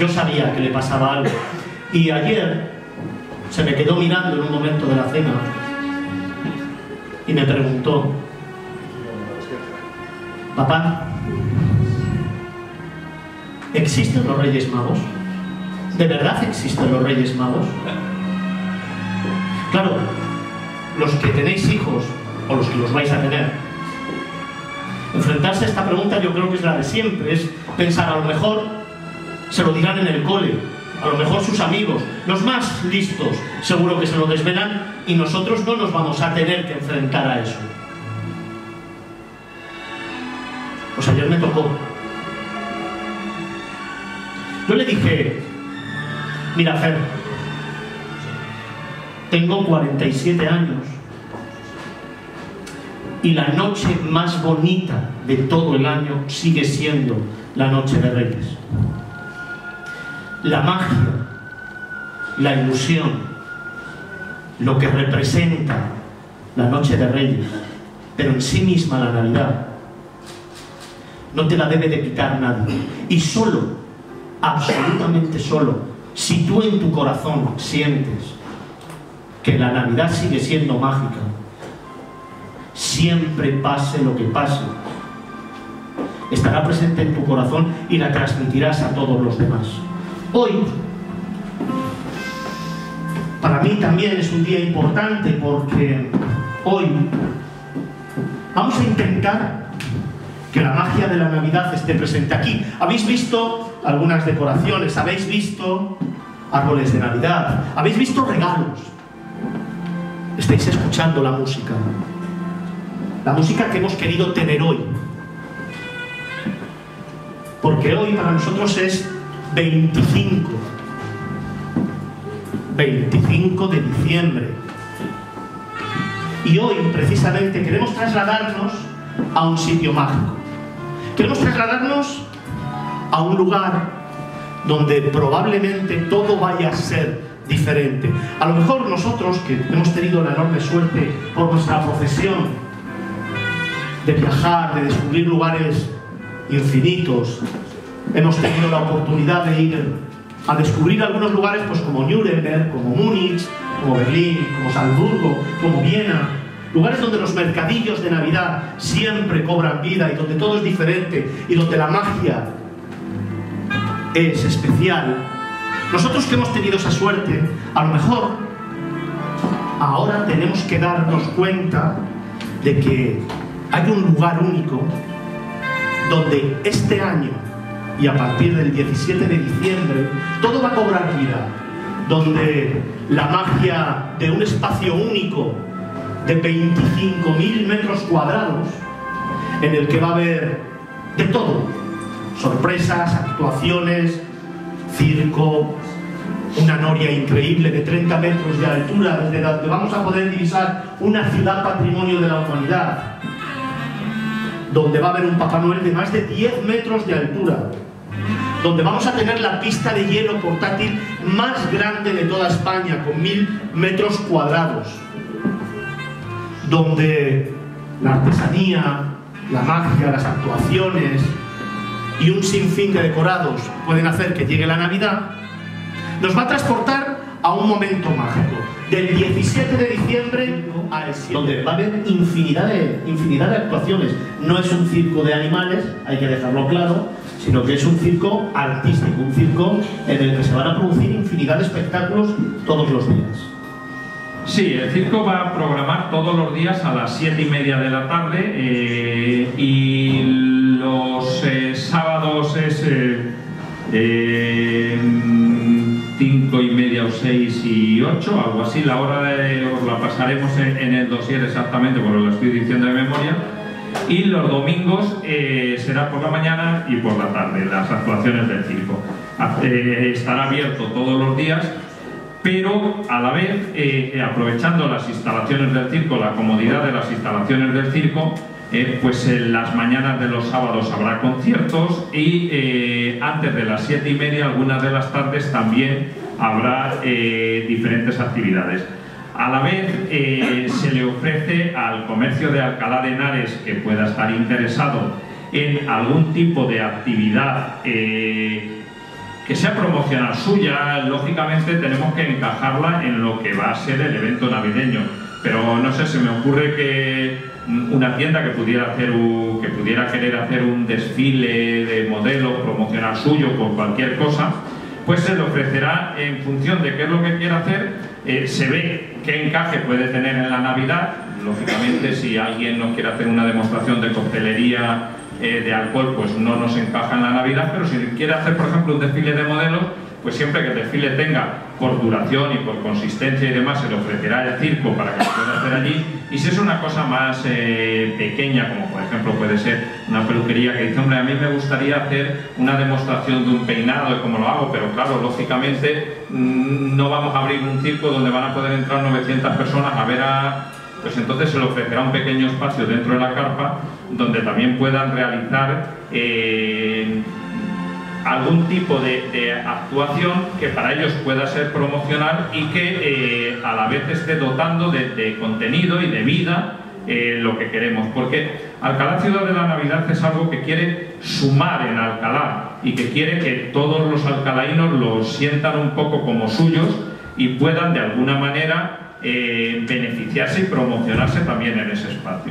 yo sabía que le pasaba algo. Y ayer se me quedó mirando en un momento de la cena y me preguntó, papá, ¿existen los Reyes Magos? ¿De verdad existen los Reyes Magos? Claro, los que tenéis hijos o los que los vais a tener, enfrentarse a esta pregunta yo creo que es la de siempre, es pensar a lo mejor se lo dirán en el cole, a lo mejor sus amigos, los más listos, seguro que se lo desvelan y nosotros no nos vamos a tener que enfrentar a eso. Pues ayer me tocó. Yo le dije, mira Fer, tengo 47 años y la noche más bonita de todo el año sigue siendo la noche de Reyes la magia, la ilusión, lo que representa la noche de Reyes, pero en sí misma la Navidad, no te la debe de quitar nadie. Y solo, absolutamente solo, si tú en tu corazón sientes que la Navidad sigue siendo mágica, siempre pase lo que pase, estará presente en tu corazón y la transmitirás a todos los demás. Hoy, para mí también es un día importante porque hoy vamos a intentar que la magia de la Navidad esté presente aquí. Habéis visto algunas decoraciones, habéis visto árboles de Navidad, habéis visto regalos. Estáis escuchando la música. La música que hemos querido tener hoy. Porque hoy para nosotros es 25. 25 de diciembre. Y hoy precisamente queremos trasladarnos a un sitio mágico. Queremos trasladarnos a un lugar donde probablemente todo vaya a ser diferente. A lo mejor nosotros, que hemos tenido la enorme suerte por nuestra profesión de viajar, de descubrir lugares infinitos, hemos tenido la oportunidad de ir a descubrir algunos lugares pues como Nuremberg, como Múnich, como Berlín, como Salzburgo, como Viena, lugares donde los mercadillos de Navidad siempre cobran vida y donde todo es diferente y donde la magia es especial. Nosotros que hemos tenido esa suerte, a lo mejor ahora tenemos que darnos cuenta de que hay un lugar único donde este año y a partir del 17 de diciembre todo va a cobrar vida, donde la magia de un espacio único de 25.000 metros cuadrados, en el que va a haber de todo, sorpresas, actuaciones, circo, una noria increíble de 30 metros de altura, desde donde vamos a poder divisar una ciudad patrimonio de la humanidad, donde va a haber un Papá Noel de más de 10 metros de altura, donde vamos a tener la pista de hielo portátil más grande de toda España, con mil metros cuadrados, donde la artesanía, la magia, las actuaciones y un sinfín de decorados pueden hacer que llegue la Navidad, nos va a transportar a un momento mágico, del 17 de diciembre al 7. Donde va a haber infinidad de, infinidad de actuaciones. No es un circo de animales, hay que dejarlo claro, sino que es un circo artístico, un circo en el que se van a producir infinidad de espectáculos todos los días. Sí, el circo va a programar todos los días a las 7 y media de la tarde eh, y los eh, sábados es eh, 5 y media o 6 y 8, algo así. La hora de, os la pasaremos en, en el dossier exactamente, porque lo estoy diciendo de memoria y los domingos eh, será por la mañana y por la tarde las actuaciones del circo. Eh, estará abierto todos los días, pero a la vez, eh, aprovechando las instalaciones del circo, la comodidad de las instalaciones del circo, pues en las mañanas de los sábados habrá conciertos y antes de las siete y media, algunas de las tardes también habrá diferentes actividades. A la vez eh, se le ofrece al comercio de Alcalá de Henares que pueda estar interesado en algún tipo de actividad eh, que sea promocional suya, lógicamente tenemos que encajarla en lo que va a ser el evento navideño. Pero no sé, se me ocurre que una tienda que pudiera hacer que pudiera querer hacer un desfile de modelos promocional suyo por cualquier cosa, pues se le ofrecerá en función de qué es lo que quiera hacer, eh, se ve qué encaje puede tener en la Navidad. Lógicamente, si alguien no quiere hacer una demostración de coctelería eh, de alcohol, pues no nos encaja en la Navidad, pero si quiere hacer, por ejemplo, un desfile de modelos, pues siempre que el desfile tenga por duración y por consistencia y demás, se le ofrecerá el circo para que lo pueda hacer allí. Y si es una cosa más eh, pequeña, como por ejemplo puede ser una peluquería que dice, hombre, a mí me gustaría hacer una demostración de un peinado, de cómo lo hago, pero claro, lógicamente mm, no vamos a abrir un circo donde van a poder entrar 900 personas a ver a pues entonces se le ofrecerá un pequeño espacio dentro de la carpa donde también puedan realizar eh, algún tipo de, actuación que para ellos pueda ser promocional y que eh, a la vez esté dotando de, contenido y de vida eh, lo que queremos. Porque Alcalá Ciudad de la Navidad es algo que quiere sumar en Alcalá y que quiere que todos los alcalaínos lo sientan un poco como suyos y puedan de alguna manera eh, beneficiarse y promocionarse también en ese espacio.